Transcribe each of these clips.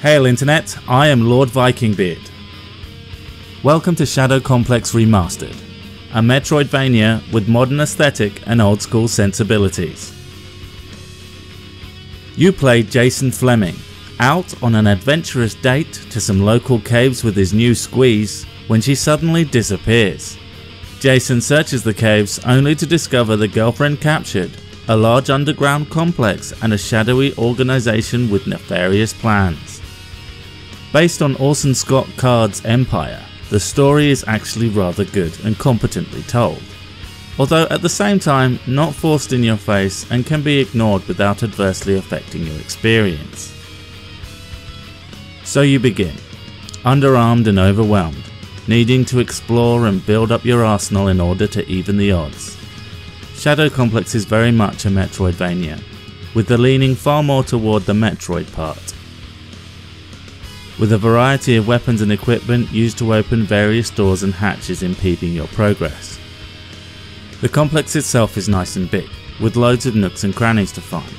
Hail Internet, I am Lord Vikingbeard. Welcome to Shadow Complex Remastered, a Metroidvania with modern aesthetic and old school sensibilities. You play Jason Fleming, out on an adventurous date to some local caves with his new squeeze when she suddenly disappears. Jason searches the caves only to discover the girlfriend captured, a large underground complex and a shadowy organisation with nefarious plans. Based on Orson Scott Card's Empire, the story is actually rather good and competently told, although at the same time not forced in your face and can be ignored without adversely affecting your experience. So you begin, underarmed and overwhelmed, needing to explore and build up your arsenal in order to even the odds. Shadow Complex is very much a Metroidvania, with the leaning far more toward the Metroid part. With a variety of weapons and equipment used to open various doors and hatches impeding your progress. The complex itself is nice and big, with loads of nooks and crannies to find,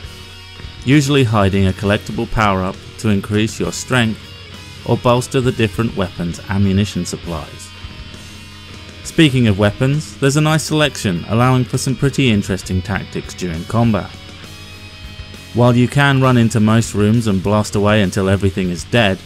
usually hiding a collectible power up to increase your strength or bolster the different weapons ammunition supplies. Speaking of weapons, there's a nice selection allowing for some pretty interesting tactics during combat. While you can run into most rooms and blast away until everything is dead,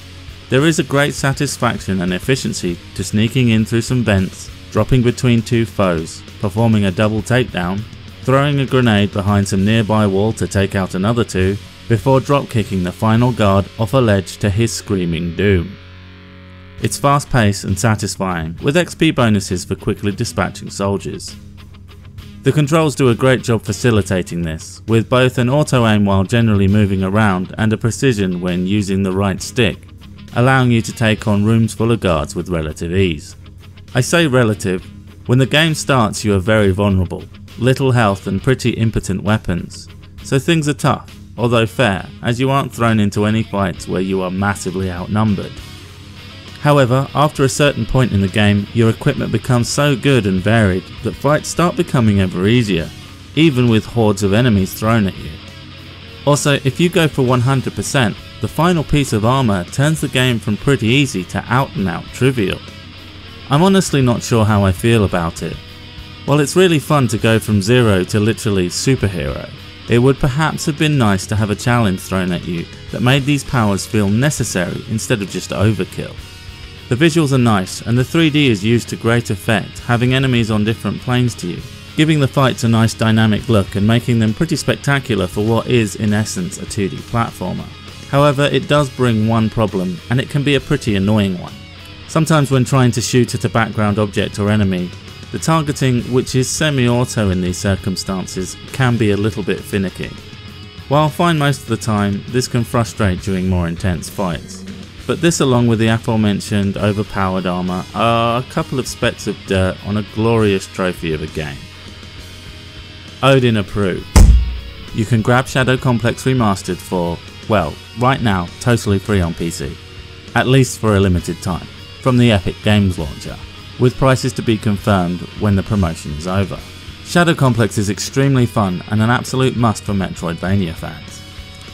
there is a great satisfaction and efficiency to sneaking in through some vents, dropping between two foes, performing a double takedown, throwing a grenade behind some nearby wall to take out another two, before dropkicking the final guard off a ledge to his screaming doom. It's fast paced and satisfying, with XP bonuses for quickly dispatching soldiers. The controls do a great job facilitating this, with both an auto aim while generally moving around and a precision when using the right stick, allowing you to take on rooms full of guards with relative ease. I say relative, when the game starts you are very vulnerable, little health and pretty impotent weapons, so things are tough, although fair, as you aren't thrown into any fights where you are massively outnumbered. However, after a certain point in the game, your equipment becomes so good and varied that fights start becoming ever easier, even with hordes of enemies thrown at you. Also, if you go for 100%, the final piece of armour turns the game from pretty easy to out and out trivial. I'm honestly not sure how I feel about it. While it's really fun to go from zero to literally superhero, it would perhaps have been nice to have a challenge thrown at you that made these powers feel necessary instead of just overkill. The visuals are nice and the 3D is used to great effect, having enemies on different planes to you, giving the fights a nice dynamic look and making them pretty spectacular for what is in essence a 2D platformer. However, it does bring one problem and it can be a pretty annoying one. Sometimes when trying to shoot at a background object or enemy, the targeting, which is semi-auto in these circumstances, can be a little bit finicky. While fine most of the time, this can frustrate during more intense fights. But this along with the aforementioned overpowered armour are a couple of specks of dirt on a glorious trophy of a game. Odin approved. You can grab Shadow Complex Remastered for, well, right now, totally free on PC. At least for a limited time, from the Epic Games launcher with prices to be confirmed when the promotion is over. Shadow Complex is extremely fun and an absolute must for Metroidvania fans.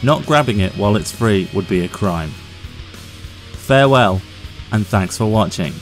Not grabbing it while it's free would be a crime. Farewell, and thanks for watching.